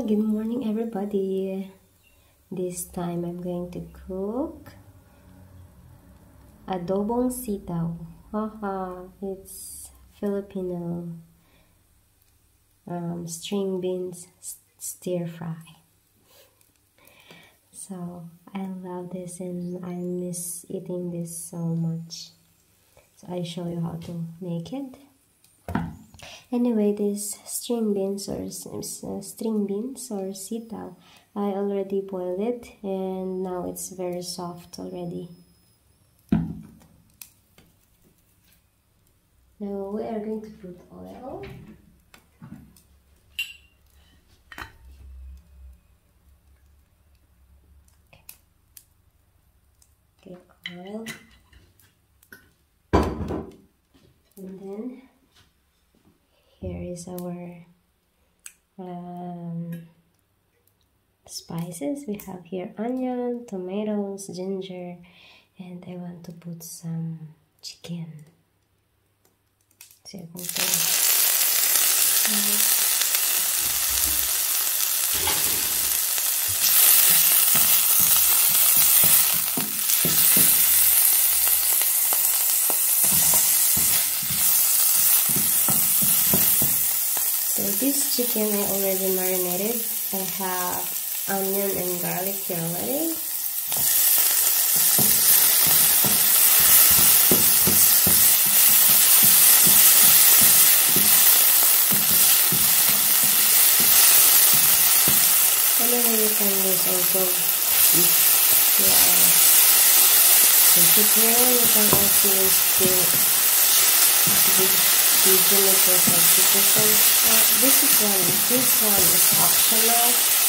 good morning everybody. This time I'm going to cook adobong sitaw. Haha, it's Filipino um, string beans stir fry. So I love this and I miss eating this so much. So I show you how to make it anyway this string beans or uh, string beans or sitaw I already boiled it and now it's very soft already. Now we are going to put oil. Okay, okay oil and then here is our um, spices. We have here onion tomatoes ginger and I want to put some chicken. So I'm going to this chicken I already marinated. I have onion and garlic here already. Then you can use also are vegetarian, you can also use the the vinegar substitution. Uh, this is one. This one is optional.